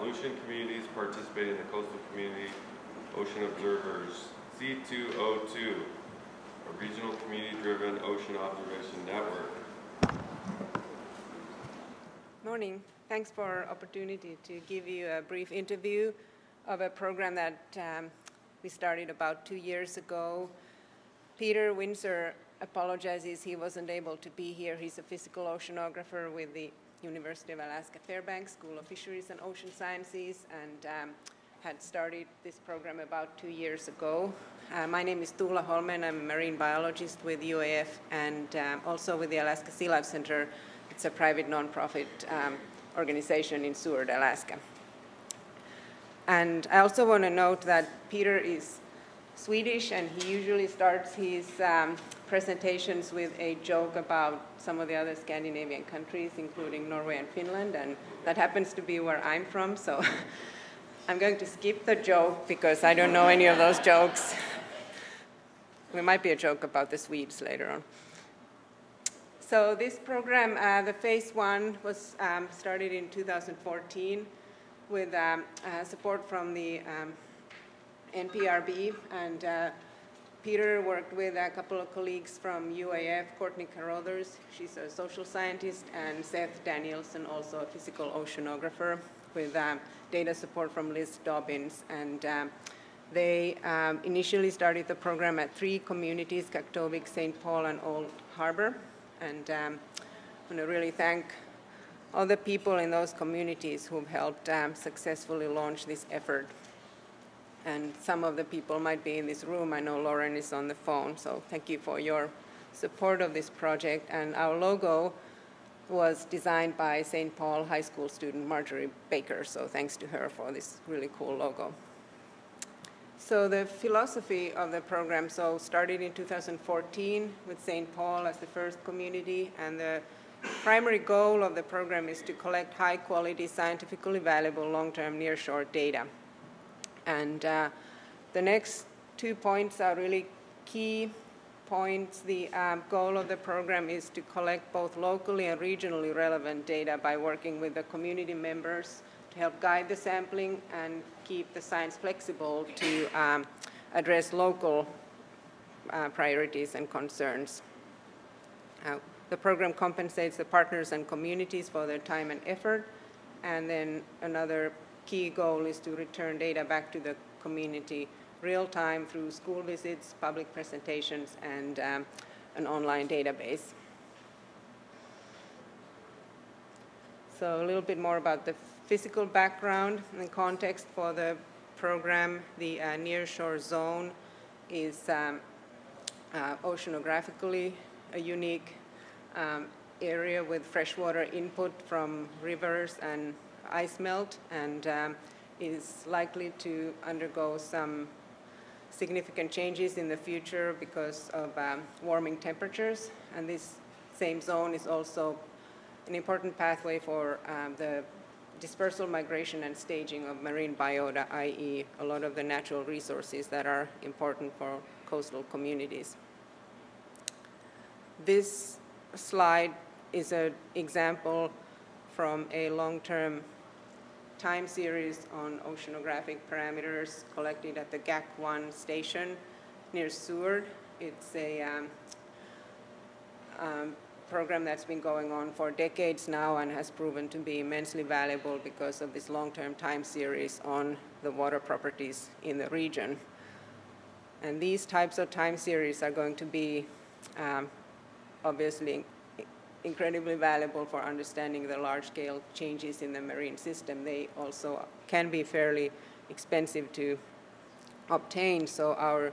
ocean communities participate in the Coastal Community Ocean Observers C2O2, a regional community-driven ocean observation network. Morning. Thanks for opportunity to give you a brief interview of a program that um, we started about two years ago. Peter Winsor apologizes he wasn't able to be here. He's a physical oceanographer with the University of Alaska Fairbanks School of Fisheries and Ocean Sciences and um, had started this program about two years ago. Uh, my name is Tuula Hollmen. I'm a marine biologist with UAF and um, also with the Alaska Sea Life Center. It's a private nonprofit um, organization in Seward, Alaska. And I also want to note that Peter is Swedish, and he usually starts his um, presentations with a joke about some of the other Scandinavian countries, including Norway and Finland, and that happens to be where I'm from, so I'm going to skip the joke because I don't know any of those jokes. There might be a joke about the Swedes later on. So this program, uh, the phase one, was um, started in 2014 with um, uh, support from the um, NPRB, and uh, Peter worked with a couple of colleagues from UAF, Courtney Carothers, she's a social scientist, and Seth Danielson, also a physical oceanographer, with um, data support from Liz Dobbins. And um, they um, initially started the program at three communities, Kaktovik, St. Paul, and Old Harbor. And um, I want to really thank all the people in those communities who've helped um, successfully launch this effort and some of the people might be in this room. I know Lauren is on the phone, so thank you for your support of this project. And our logo was designed by St. Paul High School student Marjorie Baker, so thanks to her for this really cool logo. So the philosophy of the program so started in 2014 with St. Paul as the first community, and the primary goal of the program is to collect high quality, scientifically valuable long-term nearshore data and uh, the next two points are really key points. The um, goal of the program is to collect both locally and regionally relevant data by working with the community members to help guide the sampling and keep the science flexible to um, address local uh, priorities and concerns. Uh, the program compensates the partners and communities for their time and effort. And then another key goal is to return data back to the community real time through school visits, public presentations, and um, an online database. So a little bit more about the physical background and context for the program. The uh, nearshore zone is um, uh, oceanographically a unique um, area with freshwater input from rivers and ice melt and um, is likely to undergo some significant changes in the future because of um, warming temperatures. And this same zone is also an important pathway for um, the dispersal, migration, and staging of marine biota, i.e. a lot of the natural resources that are important for coastal communities. This slide is an example from a long-term time series on oceanographic parameters collected at the GAK-1 station near Seward. It's a um, um, program that's been going on for decades now and has proven to be immensely valuable because of this long-term time series on the water properties in the region. And these types of time series are going to be um, obviously incredibly valuable for understanding the large-scale changes in the marine system. They also can be fairly expensive to obtain, so our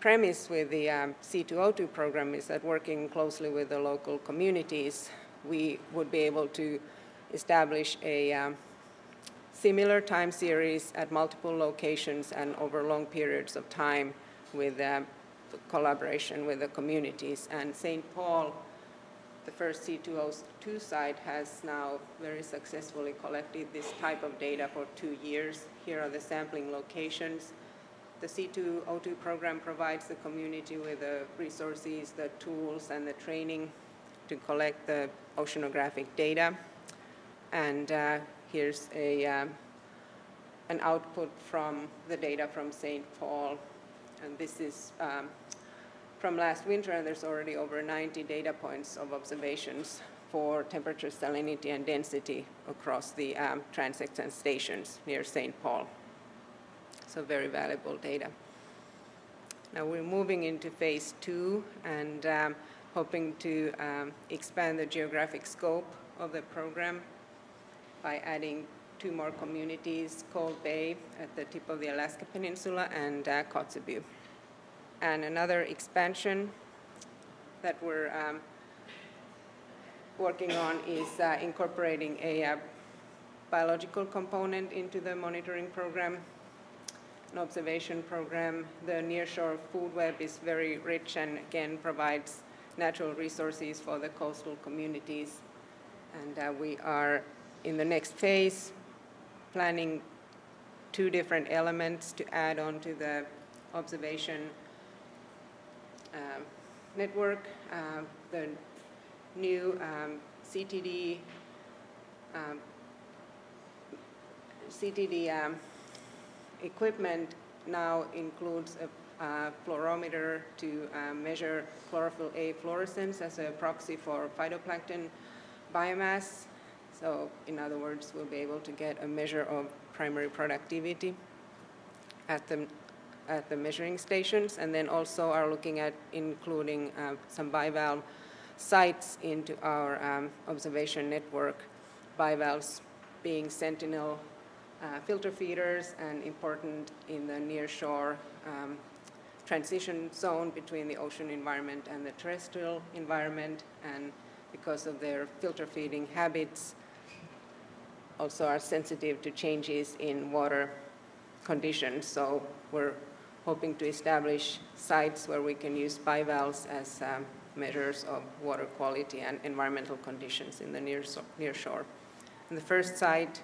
premise with the um, C2O2 program is that working closely with the local communities, we would be able to establish a um, similar time series at multiple locations and over long periods of time with um, collaboration with the communities. And St. Paul the first C2O2 site has now very successfully collected this type of data for two years. Here are the sampling locations. The C2O2 program provides the community with the resources, the tools, and the training to collect the oceanographic data. And uh, here's a, um, an output from the data from St. Paul. And this is um, from last winter, and there's already over 90 data points of observations for temperature, salinity, and density across the um, and stations near St. Paul. So very valuable data. Now we're moving into phase two and um, hoping to um, expand the geographic scope of the program by adding two more communities, Cold Bay at the tip of the Alaska Peninsula and uh, Kotzebue. And another expansion that we're um, working on is uh, incorporating a uh, biological component into the monitoring program, an observation program. The nearshore food web is very rich and again provides natural resources for the coastal communities. And uh, we are in the next phase planning two different elements to add on to the observation um, network. Uh, the new um, CTD um, CTD um, equipment now includes a, a fluorometer to uh, measure chlorophyll A fluorescence as a proxy for phytoplankton biomass. So in other words, we'll be able to get a measure of primary productivity at the at the measuring stations, and then also are looking at including uh, some bivalve sites into our um, observation network, bivalves being sentinel uh, filter feeders and important in the nearshore um, transition zone between the ocean environment and the terrestrial environment, and because of their filter feeding habits, also are sensitive to changes in water conditions. So we're hoping to establish sites where we can use bivalves as um, measures of water quality and environmental conditions in the near, so, near shore. And the first site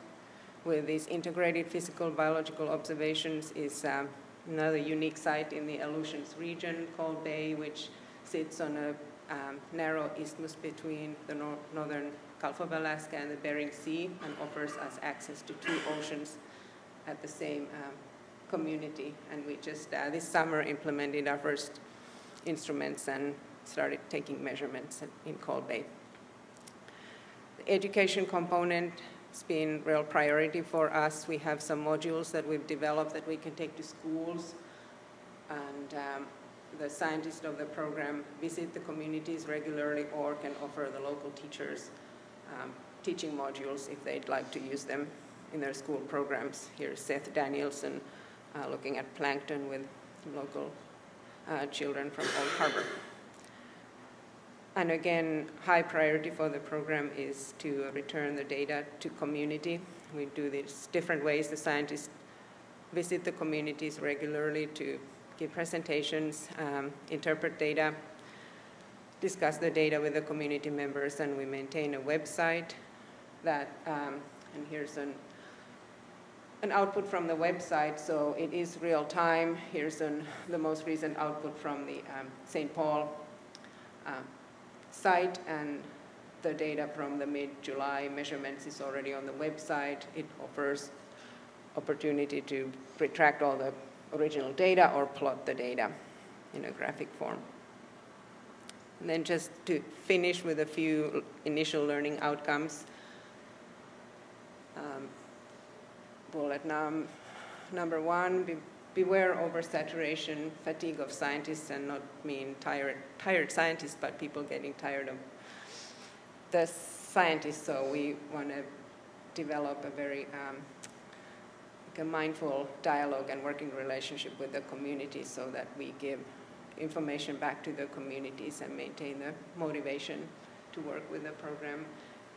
with these integrated physical biological observations is um, another unique site in the Aleutians region called Bay, which sits on a um, narrow isthmus between the nor northern Gulf of Alaska and the Bering Sea and offers us access to two oceans at the same um, community. And we just uh, this summer implemented our first instruments and started taking measurements in Cold Bay. The education component has been real priority for us. We have some modules that we've developed that we can take to schools and um, the scientists of the program visit the communities regularly or can offer the local teachers um, teaching modules if they'd like to use them in their school programs. Here's Seth Danielson uh, looking at plankton with local uh, children from Old Harbor. And again, high priority for the program is to return the data to community. We do this different ways. The scientists visit the communities regularly to give presentations, um, interpret data, discuss the data with the community members, and we maintain a website that, um, and here's an an output from the website, so it is real time. Here's an, the most recent output from the um, St. Paul um, site, and the data from the mid-July measurements is already on the website. It offers opportunity to retract all the original data or plot the data in a graphic form. And then just to finish with a few initial learning outcomes. Um, bullet num number one, be, beware oversaturation, fatigue of scientists, and not mean tired, tired scientists, but people getting tired of the scientists. So we want to develop a very um, like a mindful dialogue and working relationship with the community so that we give information back to the communities and maintain the motivation to work with the program.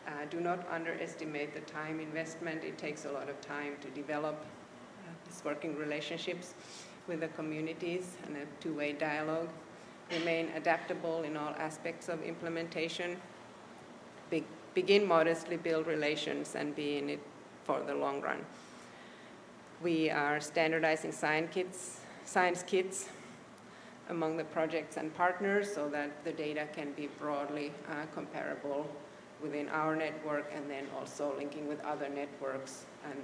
Uh, do not underestimate the time investment. It takes a lot of time to develop uh, these working relationships with the communities and a two-way dialogue. Remain adaptable in all aspects of implementation. Be begin modestly, build relations, and be in it for the long run. We are standardizing science kits, science kits among the projects and partners so that the data can be broadly uh, comparable within our network and then also linking with other networks and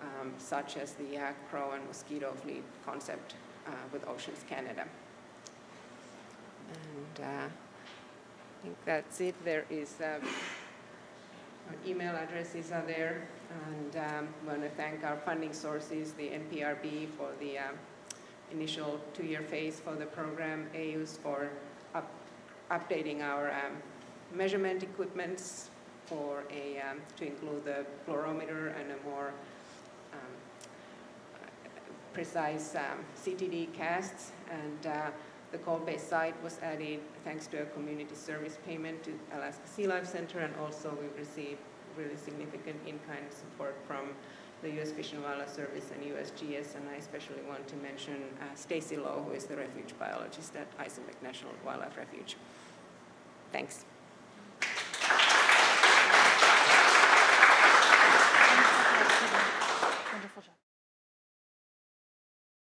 um, such as the Yak Pro and Mosquito Fleet concept uh, with Oceans Canada. And uh, I think that's it. There is, uh, our email addresses are there. And um, want to thank our funding sources, the NPRB for the um, initial two-year phase for the program, AOOS for up, updating our um, measurement equipments for a, um, to include the fluorometer and a more um, precise um, CTD casts. And uh, the Cold Bay site was added thanks to a community service payment to Alaska Sea Life Center, and also we've received really significant in-kind support from the U.S. Fish and Wildlife Service and USGS, and I especially want to mention uh, Stacy Lowe, who is the refuge biologist at Izembek National Wildlife Refuge. Thanks.